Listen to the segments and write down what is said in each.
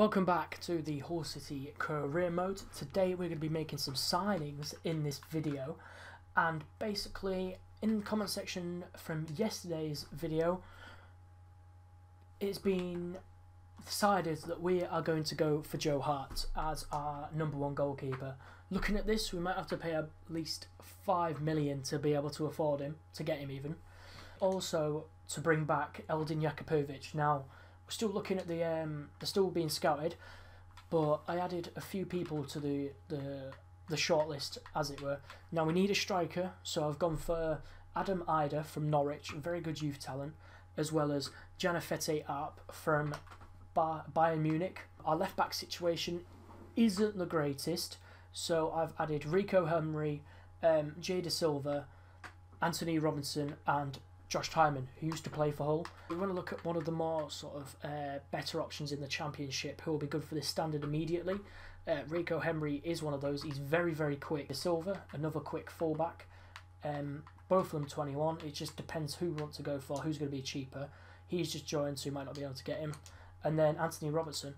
Welcome back to the Hull City career mode. Today we're going to be making some signings in this video and basically in the comment section from yesterday's video it's been decided that we are going to go for Joe Hart as our number one goalkeeper. Looking at this we might have to pay at least 5 million to be able to afford him, to get him even. Also to bring back Eldin Jakupovic. Now still looking at the um, they're still being scouted, but I added a few people to the the the shortlist as it were. Now we need a striker, so I've gone for Adam Idah from Norwich, very good youth talent, as well as Jann-Fiete Arp from Bar- Bayern Munich. Our left back situation isn't the greatest, so I've added Rico Henry, um, Jay Dasilva, Anthony Robinson, and Josh Tymon, who used to play for Hull. We want to look at one of the more sort of uh, better options in the Championship who will be good for this standard immediately. Uh, Rico Henry is one of those. He's very, very quick. Silva, another quick fullback. Um, both of them 21. It just depends who we want to go for, who's going to be cheaper. He's just joined, so you might not be able to get him. And then Anthony Robertson.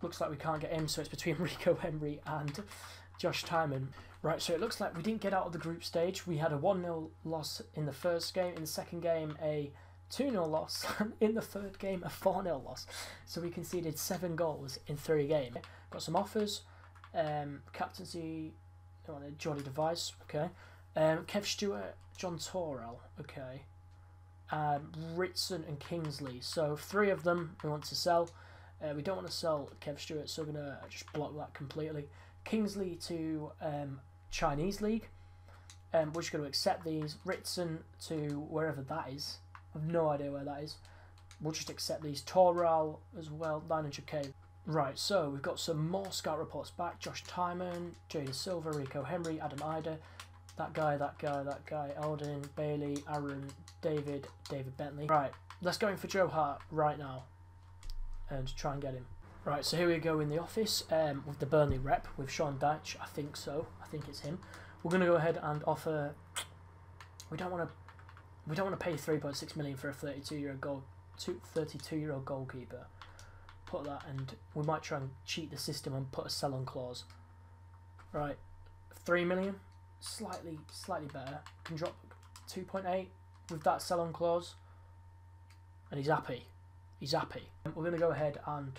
Looks like we can't get him, so it's between Rico Henry and Josh Tymon. Right, so it looks like we didn't get out of the group stage. We had a 1 0 loss in the first game. In the second game, a 2 0 loss. in the third game, a 4 0 loss. So we conceded seven goals in three games. Got some offers. Um, captaincy, oh, Jordy de Wijs, okay. Um, Kev Stewart, Jon Toral, okay. Um, Ritson and Kingsley. So three of them we want to sell. Uh, we don't want to sell Kev Stewart, so we're going to just block that completely. Kingsley to um, Chinese league. Um, we're just going to accept these. Ritson to wherever that is. I've no idea where that is. We'll just accept these. Toral as well, 900k. Right, so we've got some more scout reports back. Josh Tymon, Jay Dasilva, Rico Henry, Adam Idah, that guy, that guy, that guy, Eldin, Bailey, Aaron, David, David Bentley. Right, let's go in for Joe Hart right now and try and get him. Right, so here we go in the office um, with the Burnley rep with Sean Dyche. I think so. I think it's him. We're going to go ahead and offer. We don't want to. We don't want to pay three point six million for a thirty-two year old goal, 32 year old goalkeeper. Put that, and we might try and cheat the system and put a sell-on clause. Right, three million, slightly, slightly better. Can drop two point eight with that sell-on clause, and he's happy. He's happy. We're going to go ahead and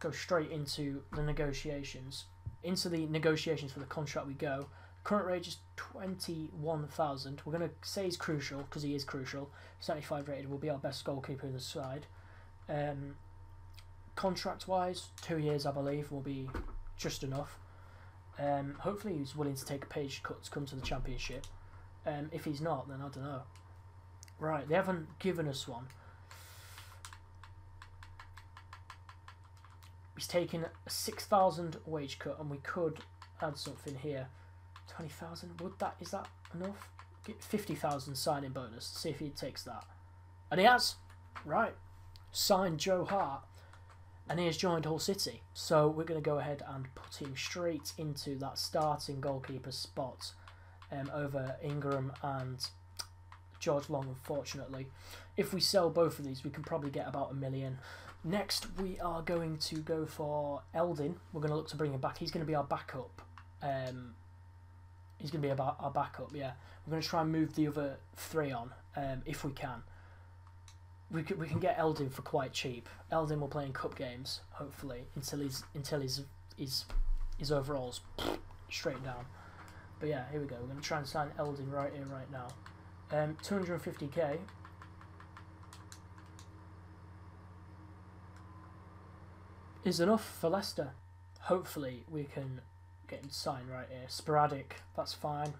go straight into the negotiations. Into the negotiations for the contract we go. Current rate is 21,000. We're going to say he's crucial because he is crucial. 75 rated will be our best goalkeeper in the side. Um, contract wise, two years I believe will be just enough. Um, hopefully he's willing to take a page cut to come to the championship. Um, if he's not, then I don't know. Right, they haven't given us one. He's taken a 6,000 wage cut and we could add something here. 20,000, would that, is that enough? 50,000 signing bonus, see if he takes that. And he has, right, signed Joe Hart and he has joined Hull City. So we're going to go ahead and put him straight into that starting goalkeeper spot um, over Ingram and George Long, unfortunately. If we sell both of these, we can probably get about a million. Next, we are going to go for Eldin. We're going to look to bring him back. He's going to be our backup. Um, he's going to be about our backup, yeah. We're going to try and move the other three on, um, if we can. We can, we can get Eldin for quite cheap. Eldin will play in cup games, hopefully, until he's until his his his overalls straight down. But yeah, here we go. We're going to try and sign Eldin right here, right now. Um, 250k is enough for Leicester. Hopefully we can get him signed right here. Sporadic, that's fine.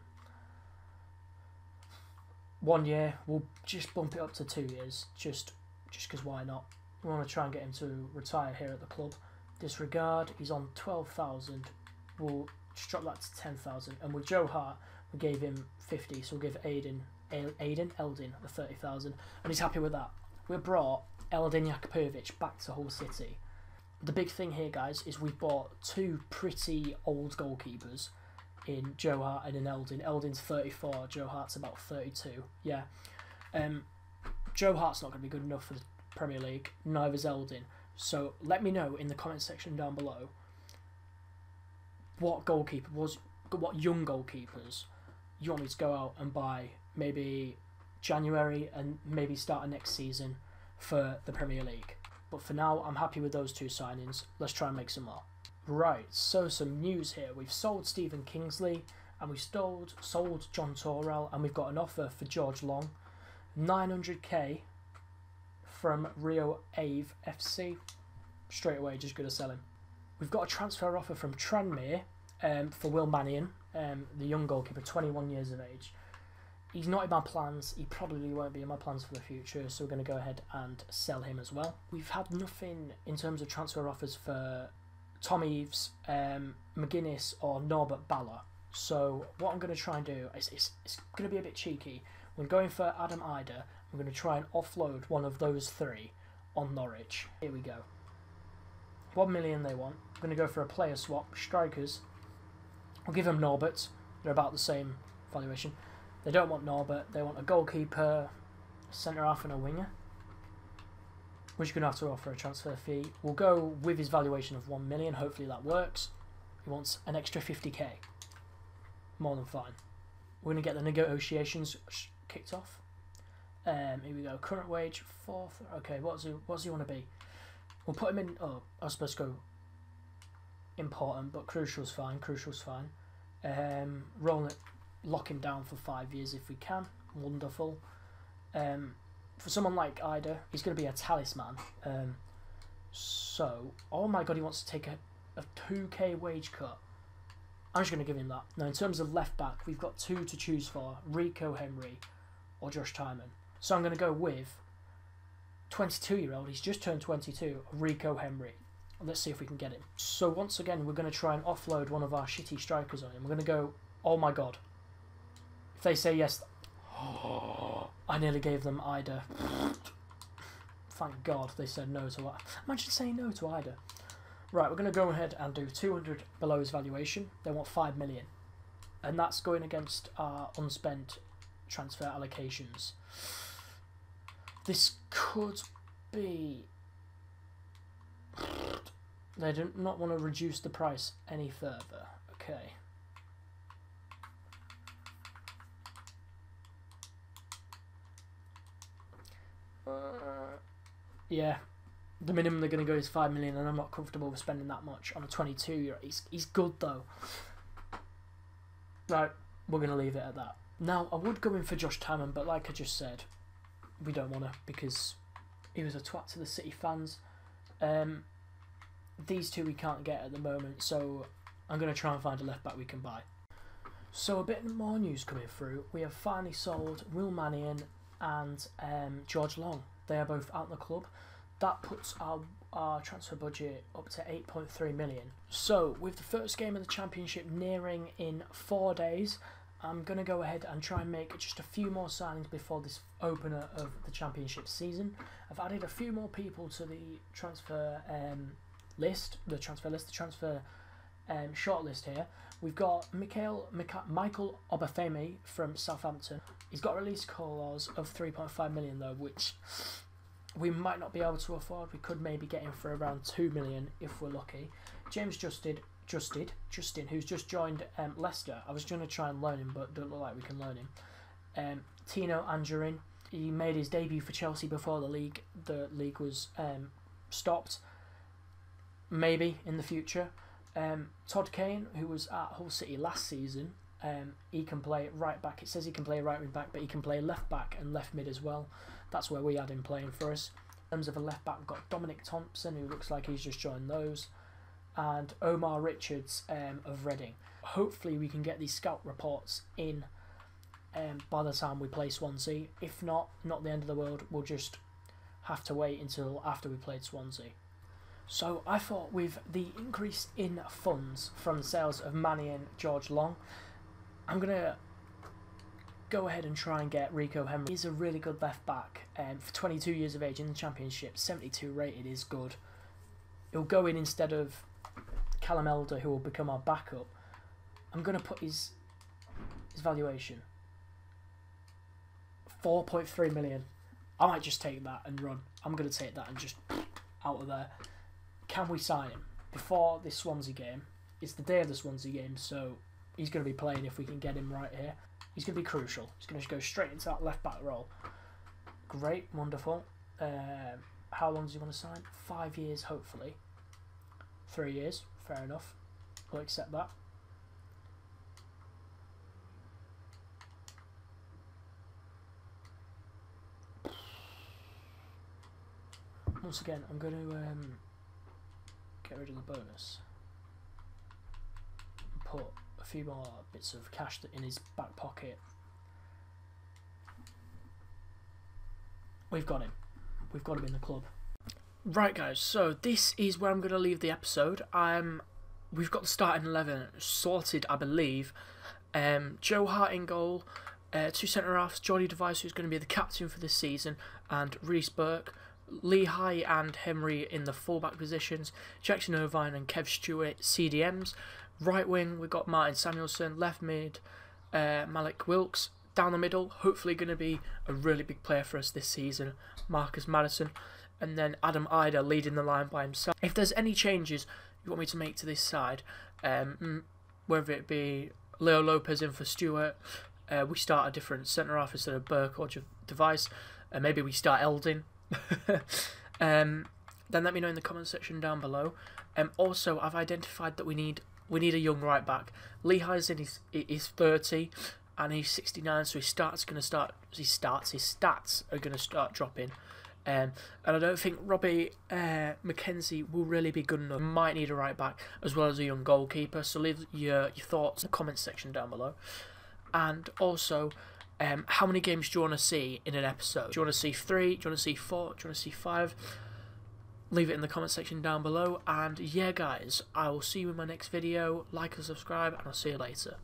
One year, we'll just bump it up to two years, just just because why not? We want to try and get him to retire here at the club. Disregard, he's on 12,000. We'll just drop that to 10,000. And with Joe Hart, we gave him 50, so we'll give Aiden, Aiden, Eldin, the 30,000. And he's happy with that. We brought Eldin Jakupovic back to Hull City the big thing here, guys, is we've bought two pretty old goalkeepers in Joe Hart and in Eldin. Eldin's 34, Joe Hart's about 32. Yeah. Um, Joe Hart's not going to be good enough for the Premier League, neither's Eldin. So let me know in the comment section down below what goalkeeper was what young goalkeepers you want me to go out and buy maybe January and maybe start a next season for the Premier League. But for now, I'm happy with those two signings. Let's try and make some more. Right, so some news here. We've sold Stephen Kingsley and we've sold, sold Jon Toral and we've got an offer for George Long. 900k from Rio Ave FC. Straight away, just going to sell him. We've got a transfer offer from Tranmere um, for Will Mannion, um, the young goalkeeper, 21 years of age. He's not in my plans. He probably won't be in my plans for the future, so we're going to go ahead and sell him as well. We've had nothing in terms of transfer offers for Tom Eaves, um, McGuinness, or Norbert Baller. So what I'm going to try and do is it's, it's going to be a bit cheeky. We're going for Adam Idah. I'm going to try and offload one of those three on Norwich. Here we go. One million they want. I'm going to go for a player swap. Strikers. I'll give them Norbert. They're about the same valuation. They don't want Norbert. They want a goalkeeper, centre half, and a winger. Which you're going to have to offer a transfer fee. We'll go with his valuation of 1 million. Hopefully that works. He wants an extra 50k. More than fine. We're going to get the negotiations kicked off. Um, here we go. Current wage, fourth. Okay, what's he, what's he want to be? We'll put him in. Oh, I was supposed to go important, but crucial's fine. Crucial's fine. Um, rolling it, lock him down for five years if we can. Wonderful. Um, for someone like Idah, he's going to be a talisman. Um, so, oh my god, he wants to take a, a 2k wage cut. I'm just going to give him that. Now, in terms of left back, we've got two to choose for Rico Henry or Josh Tymon. So I'm going to go with 22 year old, he's just turned 22, Rico Henry. Let's see if we can get him. So once again, we're going to try and offload one of our shitty strikers on him. We're going to go, oh my god. If they say yes, I nearly gave them Idah. Thank God they said no to that. Imagine saying no to Idah. Right, we're going to go ahead and do 200 below his valuation. They want 5 million. And that's going against our unspent transfer allocations. This could be... They do not want to reduce the price any further. Okay. Yeah, the minimum they're going to go is 5 million, and I'm not comfortable with spending that much on a 22 year he's, he's good though. Right, we're going to leave it at that. Now, I would go in for Josh Tymon, but like I just said, we don't want to because he was a twat to the City fans. Um, these two we can't get at the moment, so I'm going to try and find a left back we can buy. So a bit more news coming through. We have finally sold Will Mannion and um, George Long. They are both out the club. That puts our our transfer budget up to 8.3 million. So with the first game of the championship nearing in four days, I'm going to go ahead and try and make just a few more signings before this opener of the championship season. I've added a few more people to the transfer um, list, the transfer list, the transfer um, shortlist here. We've got Michael, Michael Obafemi from Southampton. He's got a release clause of 3.5 million though, which we might not be able to afford. We could maybe get him for around 2 million if we're lucky. James Justin, Justin, Justin, who's just joined um, Leicester. I was going to try and loan him, but don't look like we can loan him. Um, Tino Anjorin, he made his debut for Chelsea before the league the league was um, stopped. Maybe in the future. Um, Todd Kane, who was at Hull City last season, um, he can play right back. It says he can play right wing back, but he can play left back and left mid as well. That's where we had him playing for us. In terms of a left back, we've got Dominic Thompson, who looks like he's just joined those, and Omar Richards um, of Reading. Hopefully, we can get these scout reports in um, by the time we play Swansea. If not, not the end of the world. We'll just have to wait until after we played Swansea. So I thought with the increase in funds from the sales of Manny and George Long, I'm going to go ahead and try and get Rico Henry. He's a really good left back. Um, for 22 years of age in the Championship, 72 rated is good. He'll go in instead of Callum Elder, who will become our backup. I'm going to put his his valuation 4.3 million. I might just take that and run. I'm going to take that and just out of there. Can we sign him before this Swansea game? It's the day of the Swansea game, so he's going to be playing if we can get him right here. He's going to be crucial. He's going to go straight into that left back role. Great, wonderful. Um, how long does he want to sign? Five years, hopefully. Three years, fair enough. We'll accept that. Once again, I'm going to um, get rid of the bonus. Put a few more bits of cash in his back pocket. We've got him. We've got him in the club. Right, guys. So this is where I'm going to leave the episode. Um, we've got the starting eleven sorted, I believe. Um, Joe Hart in goal. Uh, two centre halves, Jordy de Wijs, who's going to be the captain for this season, and Reece Burke. Lichaj and Henry in the fullback positions, Jackson Irvine and Kev Stewart CDMs. Right wing, we've got Martin Samuelsson. Left mid, uh, Mallik Wilks. Down the middle, hopefully going to be a really big player for us this season, Marcus Maddison. And then Adam Idah leading the line by himself. If there's any changes you want me to make to this side, um, whether it be Leo Lopes in for Stewart, uh, we start a different centre half instead of Burke or de Wijs, uh, maybe we start Eldin um, then let me know in the comment section down below. Um, also, I've identified that we need we need a young right back. Lichaj's in his is thirty, and he's sixty nine, so his starts going to start. His starts, his stats are going to start dropping. Um, and I don't think Robbie uh, McKenzie will really be good enough. Might need a right back as well as a young goalkeeper. So leave your your thoughts in the comment section down below. And also, um, how many games do you want to see in an episode? Do you want to see three? Do you want to see four? Do you want to see five? Leave it in the comment section down below. And yeah, guys, I will see you in my next video. Like and subscribe, and I'll see you later.